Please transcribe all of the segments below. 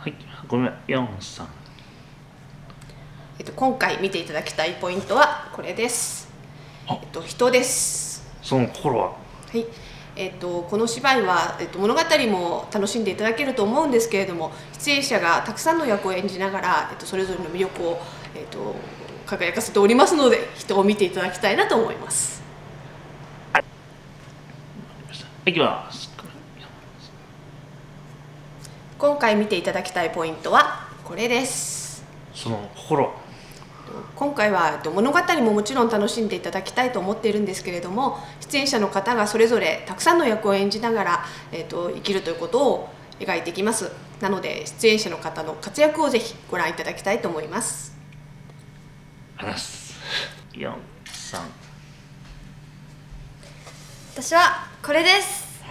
はいごめん4三えっと、今回見ていただきたいポイントはこれです。あえっと、人です。その心は？はい。えっと、この芝居は、えっと、物語も楽しんでいただけると思うんですけれども出演者がたくさんの役を演じながら、えっと、それぞれの魅力を、えっと、輝かせておりますので人を見ていただきたいなと思います。いきます今回見ていただきたいポイントはこれです。その心。は今回はえっと物語ももちろん楽しんでいただきたいと思っているんですけれども出演者の方がそれぞれたくさんの役を演じながら、えっと生きるということを描いていきます。なので出演者の方の活躍をぜひご覧いただきたいと思います。話す。4三。私はこれです。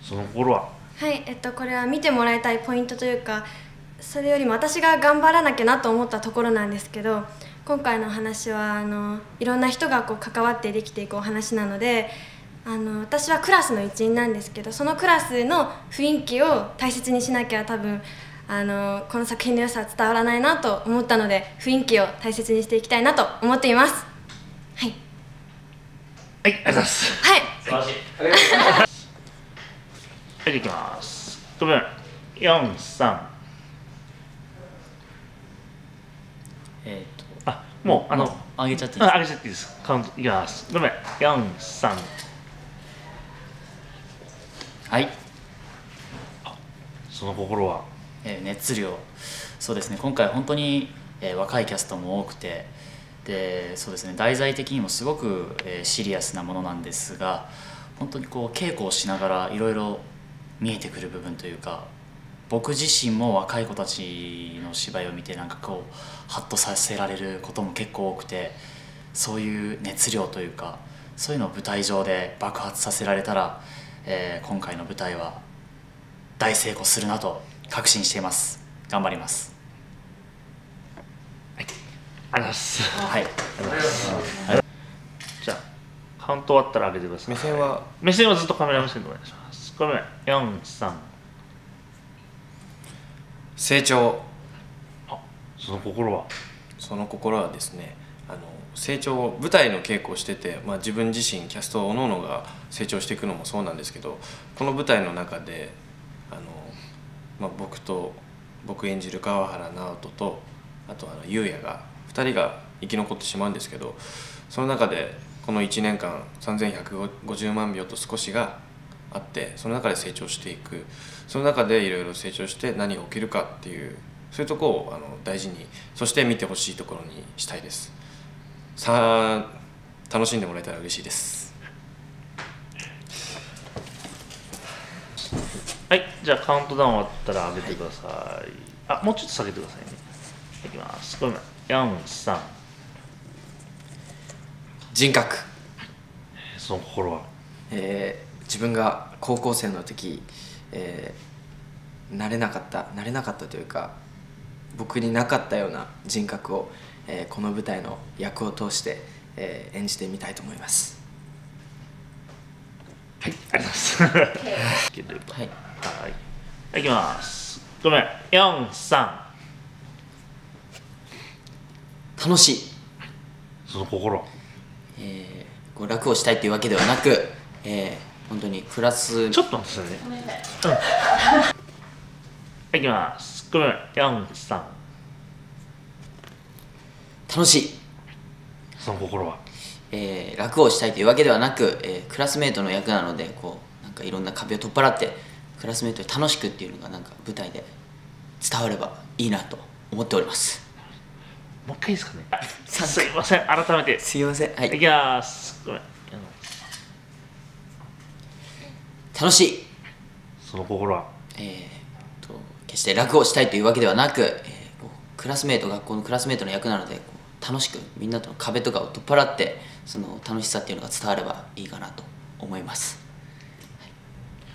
その心は？はいえっとこれは見てもらいたいポイントというかそれよりも私が頑張らなきゃなと思ったところなんですけど今回のお話はあのいろんな人がこう関わってできていくお話なのであの私はクラスの一員なんですけどそのクラスの雰囲気を大切にしなきゃ多分あのこの作品の良さは伝わらないなと思ったので雰囲気を大切にしていきたいなと思っています。はい。はいありがとうございます。はい。素晴らしいはいいきます。ごめん4三えっ、とあもうあのあげちゃっていいですか？げちゃっていいです。カウントいきます。ごめん4三はい、その心は？えー熱量。そうですね。今回本当に、えー若いキャストも多くてでそうですね。題材的にもすごく、えーシリアスなものなんですが本当にこう稽古をしながらいろいろ見えてくる部分というか僕自身も若い子たちの芝居を見てなんかこうハッとさせられることも結構多くてそういう熱量というかそういうのを舞台上で爆発させられたら、えー今回の舞台は大成功するなと確信しています。頑張ります。ありがとうございます。はい。じゃあカウント終わったら上げてください。目線は？目線はずっとカメラ目線でお願いしますごめん4三成長。その心は？その心はですねあの成長を舞台の稽古をしてて、まあ、自分自身キャストおのおのが成長していくのもそうなんですけどこの舞台の中であの、まあ、僕と僕演じる川原直人とあとあの優也が2人が生き残ってしまうんですけどその中でこの1年間3150万秒と少しがあってその中で成長していく。その中でいろいろ成長して何が起きるかっていうそういうところをあの大事にそして見てほしいところにしたいです。さあ楽しんでもらえたら嬉しいです。はいじゃあカウントダウン終わったら上げてください、あもうちょっと下げてくださいね。いきます。ごめん。4三人格、その心は。えー自分が高校生の時、えーなれなかったなれなかったというか僕になかったような人格を、えーこの舞台の役を通して、えー演じてみたいと思います。はいありがとうございます。はい。はいいきます。ごめん4三楽しい、その心。はえーこう楽をしたいというわけではなく、えー本当にクラスちょっと待ってくださいね。うん。はいいきます。ごめん4三楽しい。その心は。えー楽をしたいというわけではなく、えークラスメートの役なのでこうなんかいろんな壁を取っ払ってクラスメートで楽しくっていうのがなんか舞台で伝わればいいなと思っております。もう一回いいですかね？あすいません。改めて。すいません。はい。いきます。ごめんあの楽しい、その心は。えーと決して楽をしたいというわけではなく、えーこうクラスメート学校のクラスメートの役なのでこう楽しくみんなとの壁とかを取っ払ってその楽しさっていうのが伝わればいいかなと思います。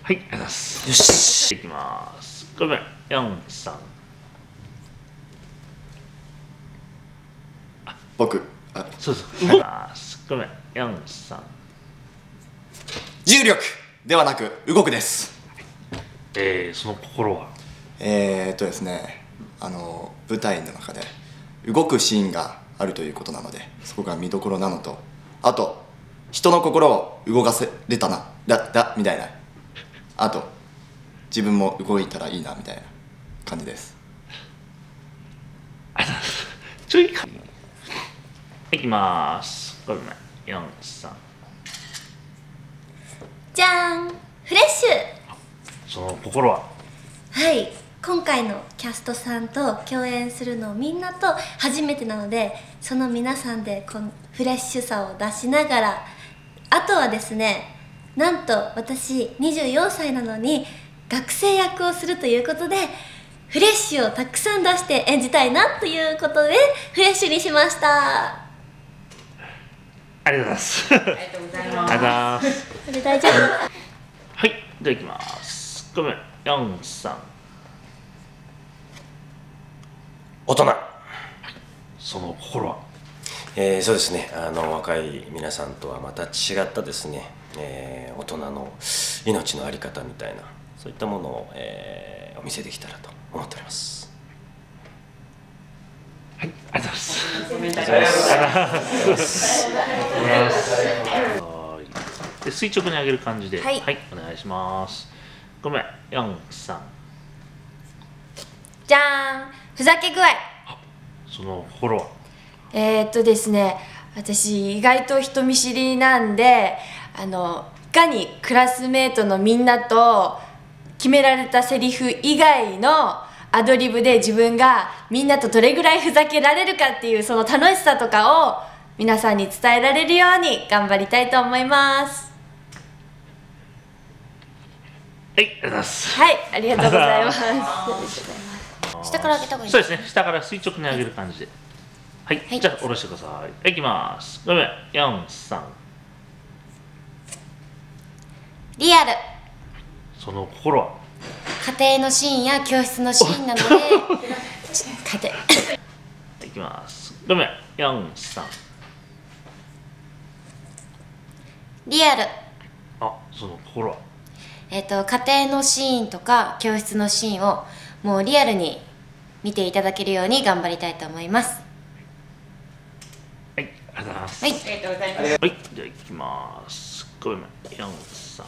はい。ありがとうございます。よしいきます。ごめん。4三僕。あ。そうです動きます。ごめん。4三重力ではなく動くです。えー、その心は？えー、っとですねあの舞台の中で動くシーンがあるということなのでそこが見どころなのとあと人の心を動かせれたなだだみたいな。あと自分も動いたらいいなみたいな感じです。ちょいか。いきます。5秒前43じゃーん。フレッシュ。その心は。はい。今回のキャストさんと共演するのみんなと初めてなのでその皆さんでこのフレッシュさを出しながらあとはですねなんと私24歳なのに学生役をするということでフレッシュをたくさん出して演じたいなということでフレッシュにしましたありがとうございます。ありがとうございます。それ大丈夫。はいではいきます。5秒43大人。その心は？えーそうですね。あの若い皆さんとはまた違ったですね、えー大人の命の在り方みたいなそういったものを、えーお見せできたらと思っておりますありがとうございます。ありがとうございます。はいで垂直に上げる感じで、はいお願いします。ごめん、四三。じゃーんふざけ具合その心は？えー、っとですね私意外と人見知りなんであのいかにクラスメートのみんなと決められたセリフ以外のアドリブで自分がみんなとどれぐらいふざけられるかっていうその楽しさとかを皆さんに伝えられるように頑張りたいと思いますはい、ありがとうございます。はいありがとうございます下から上げた方がいいそうですね、下から垂直に上げる感じで。はい、じゃあ下ろしてください。はい、いきます。ごめん、四三。リアルその心は？家庭のシーンや教室のシーンなのでちょっと書いていきます。ごめん、四三。リアルあ、その心は。えっ、と家庭のシーンとか教室のシーンをもうリアルに見ていただけるように頑張りたいと思いますはい、ありがとうございます。はいはい、じゃあ行きます。ごめん、四三。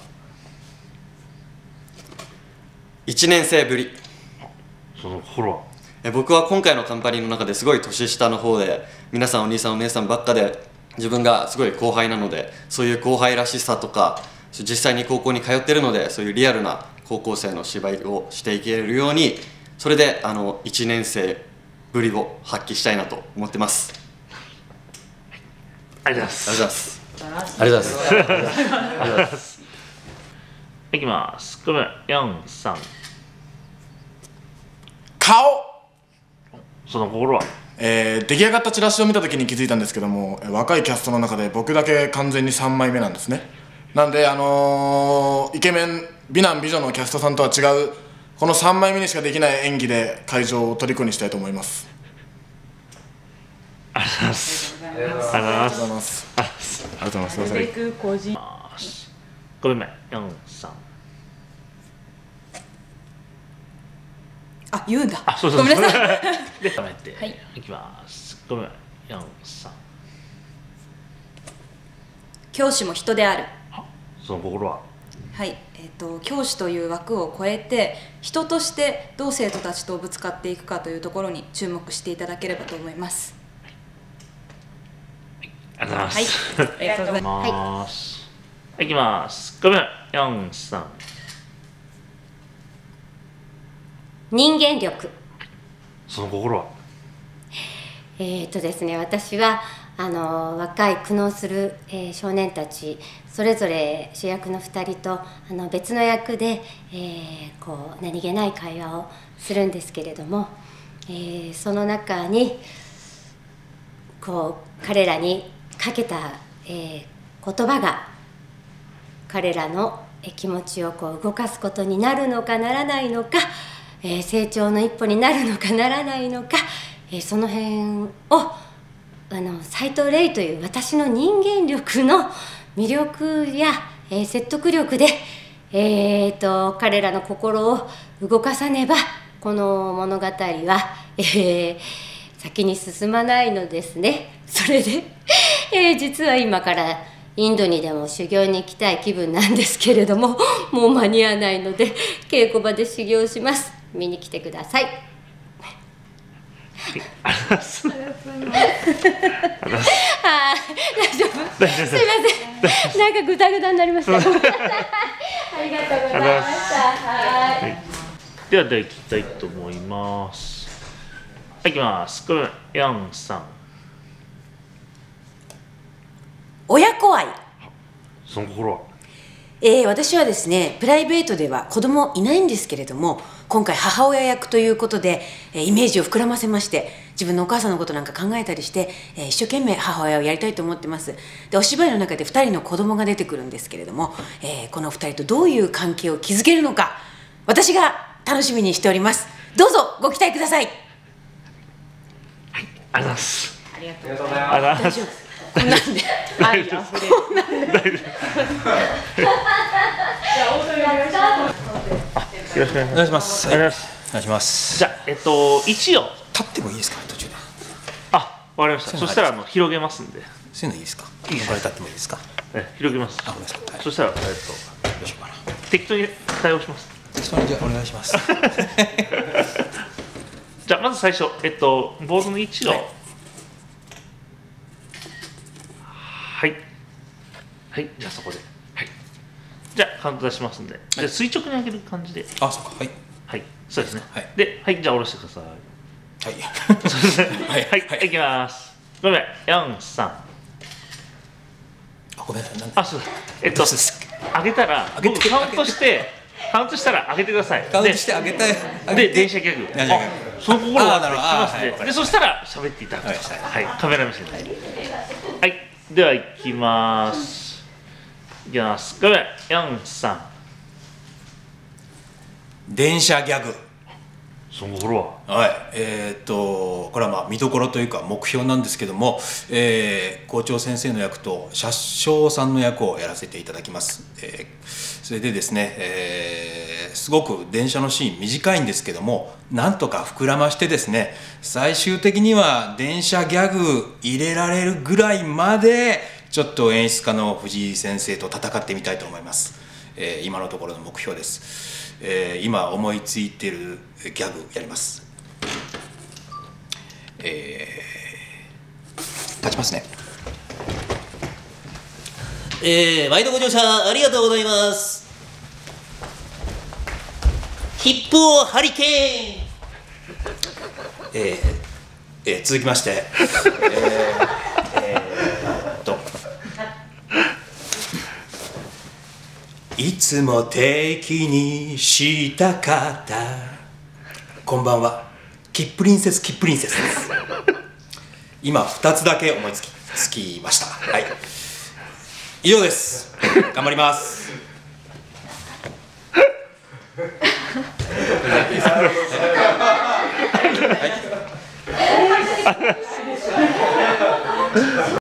1年生ぶりその心は？え僕は今回のカンパニーの中ですごい年下の方で皆さんお兄さんお姉さんばっかで自分がすごい後輩なのでそういう後輩らしさとか実際に高校に通ってるのでそういうリアルな高校生の芝居をしていけるようにそれであの1年生ぶりを発揮したいなと思ってますありがとうございます。ありがとうございますありがとうございます。いきます。これ、4、3。顔。その心は？えー、出来上がったチラシを見た時に気づいたんですけども若いキャストの中で僕だけ完全に3枚目なんですね。なんであのー、イケメン美男美女のキャストさんとは違うこの3枚目にしかできない演技で会場を虜にしたいと思います。ありがとうございます。ありがとうございます。ありがとうございます。ありがとうございます。ごめんござい4 3あ言うんだあ、そうそうごめんなさい で、止めて。はい。いきます。ごめん、四三。教師も人であるその心は？はい、えー、と教師という枠を超えて人としてどう生徒たちとぶつかっていくかというところに注目していただければと思いますありがとうございます。はいありがとうございますます。いきます。ごめん、四三。人間力その心は？えーとですね、私はあの若い苦悩する、えー少年たちそれぞれ主役の2人とあの別の役で、えーこう何気ない会話をするんですけれども、えーその中にこう彼らにかけた、えー言葉が彼らのえー気持ちをこう動かすことになるのかならないのか、えー成長の一歩になるのかならないのか、えーその辺をあの斎藤玲という私の人間力の魅力や、えー説得力で、えー、と彼らの心を動かさねばこの物語は、えー先に進まないのですね。それで、えー実は今からインドにでも修行に行きたい気分なんですけれどももう間に合わないので稽古場で修行します。見に来てくださいありがとうございます。あー大丈夫？すいませんなんかグダグダになりましたありがとうございましたはいではでは行きたいと思います。はい、行きます。これ、ヤンさん。親子愛、その心は？えー私はですねプライベートでは子供いないんですけれども今回母親役ということで、えーイメージを膨らませまして自分のお母さんのことなんか考えたりして、えー一生懸命母親をやりたいと思ってます。でお芝居の中で2人の子供が出てくるんですけれども、えーこの2人とどういう関係を築けるのか私が楽しみにしております。どうぞご期待ください。ありがとうございます。ありがとうございます。ありがとうございます。こんなんで愛 あふれるよろしくお願いします。お願いします。お願いします。じゃあ、えっと、一応。立ってもいいですか、途中で。あ、わかりました。そしたら、あの、広げますんで。そういうのいいですか？いいですこれ立ってもいいですか？え、広げます。あ、ごめんなさい。はいそしたら、えっと。どうしようかな。適当に対応します。適当にじゃあお願いします。じゃあ、まず最初、えっと、ボードの位置を。はい。はい、じゃあ、そこで。はい。じゃあ、カウント出しますんで。じゃあ、垂直に上げる感じで。あ、そうか、はい。はい、そうですね。で、はい、じゃあ、下ろしてください。はい。そうですね。はい、はい、いきます。ごめん、四三。あ、ごめんなさい。あ、そうだ。えっと、上げたら、僕カウントして、カウントしたら上げてください。カウントして上げたい。で、電車ギャグ。あその心は聞きますはいで、そしたら喋っていただくと。はい、カメラ目線で。はい、では行きます。いきます。ごめん、四三。電車ギャグ。その心は？はい、えーっとこれはまあ見どころというか目標なんですけども、えー校長先生の役と車掌さんの役をやらせていただきます、えーそれでですね、えーすごく電車のシーン短いんですけどもなんとか膨らましてですね最終的には電車ギャグ入れられるぐらいまでちょっと演出家の藤井先生と戦ってみたいと思います、えー今のところの目標です、えー今思いついてるギャグやります。えー、立ちますね。えー、毎度ご乗車ありがとうございます。ヒップをハリケーン。えーえー続きまして、えーえーっといつも敵にしたかった。こんばんは。キップリンセスキップリンセスです。今2つだけ思いつきつきました。はい。以上です。頑張ります。